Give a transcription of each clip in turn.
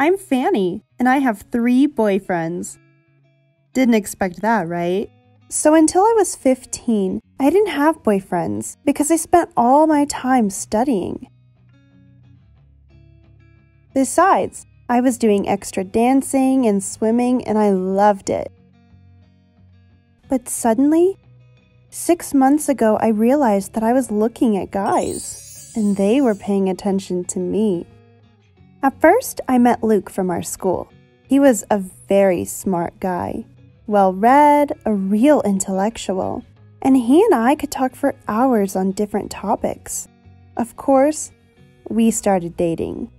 I'm Fanny, and I have three boyfriends. Didn't expect that, right? So until I was 15, I didn't have boyfriends because I spent all my time studying. Besides, I was doing extra dancing and swimming, and I loved it. But suddenly, six months ago, I realized that I was looking at guys, and they were paying attention to me. At first, I met Luke from our school. He was a very smart guy, well read, a real intellectual, and he and I could talk for hours on different topics. Of course, we started dating.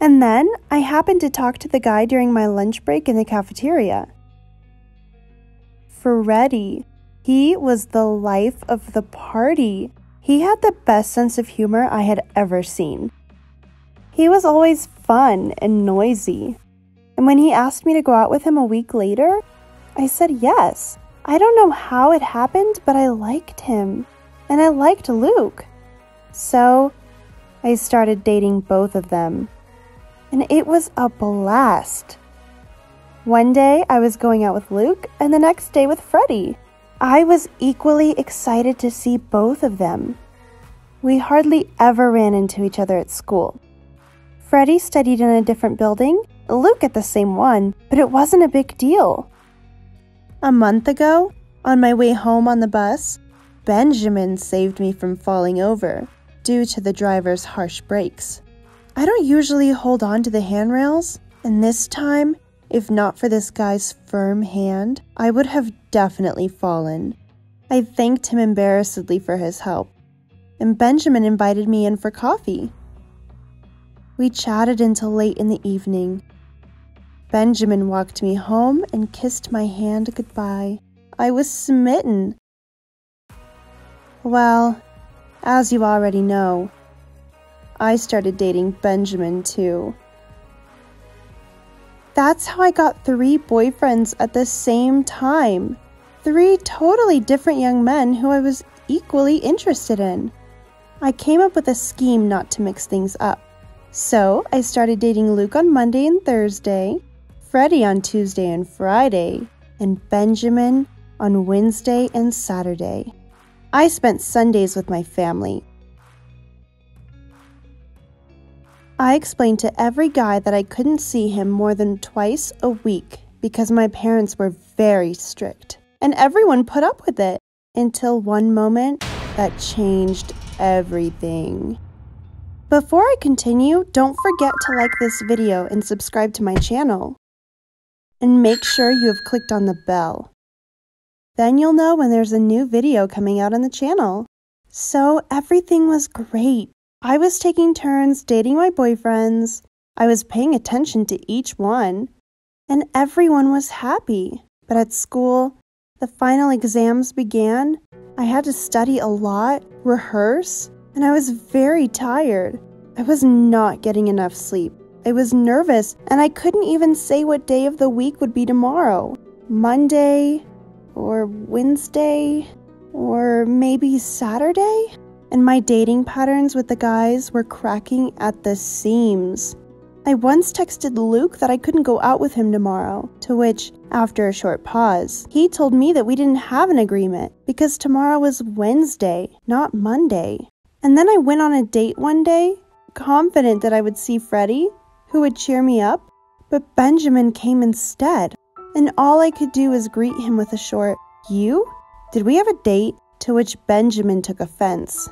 And then I happened to talk to the guy during my lunch break in the cafeteria. Freddie, he was the life of the party. He had the best sense of humor I had ever seen. He was always fun and noisy. And when he asked me to go out with him a week later, I said yes. I don't know how it happened, but I liked him. And I liked Luke. So I started dating both of them and it was a blast. One day I was going out with Luke, and the next day with Freddie. I was equally excited to see both of them. We hardly ever ran into each other at school. Freddie studied in a different building, Luke at the same one, but it wasn't a big deal. A month ago, on my way home on the bus, Benjamin saved me from falling over due to the driver's harsh brakes. I don't usually hold on to the handrails, and this time, if not for this guy's firm hand, I would have definitely fallen. I thanked him embarrassedly for his help, and Benjamin invited me in for coffee. We chatted until late in the evening. Benjamin walked me home and kissed my hand goodbye. I was smitten. Well, as you already know, I started dating Benjamin too. That's how I got three boyfriends at the same time. Three totally different young men who I was equally interested in. I came up with a scheme not to mix things up. So I started dating Luke on Monday and Thursday, Freddie on Tuesday and Friday, and Benjamin on Wednesday and Saturday. I spent Sundays with my family, I explained to every guy that I couldn't see him more than twice a week because my parents were very strict, and everyone put up with it until one moment that changed everything. Before I continue, don't forget to like this video and subscribe to my channel. And make sure you have clicked on the bell. Then you'll know when there's a new video coming out on the channel. So everything was great. I was taking turns dating my boyfriends. I was paying attention to each one, and everyone was happy. But at school, the final exams began. I had to study a lot, rehearse, and I was very tired. I was not getting enough sleep. I was nervous, and I couldn't even say what day of the week would be tomorrow Monday, or Wednesday, or maybe Saturday? and my dating patterns with the guys were cracking at the seams. I once texted Luke that I couldn't go out with him tomorrow, to which, after a short pause, he told me that we didn't have an agreement because tomorrow was Wednesday, not Monday. And then I went on a date one day, confident that I would see Freddie, who would cheer me up, but Benjamin came instead, and all I could do was greet him with a short, You? Did we have a date? To which Benjamin took offense.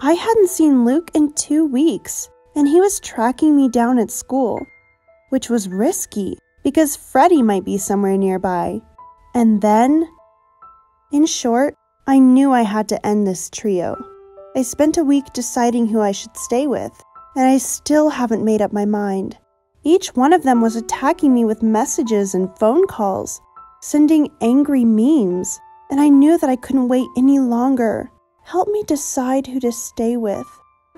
I hadn't seen Luke in two weeks, and he was tracking me down at school, which was risky because Freddie might be somewhere nearby. And then, in short, I knew I had to end this trio. I spent a week deciding who I should stay with, and I still haven't made up my mind. Each one of them was attacking me with messages and phone calls, sending angry memes, and I knew that I couldn't wait any longer. Help me decide who to stay with.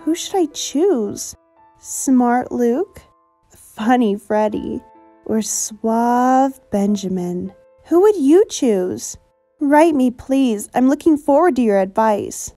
Who should I choose? Smart Luke? Funny Freddie? Or suave Benjamin? Who would you choose? Write me, please. I'm looking forward to your advice.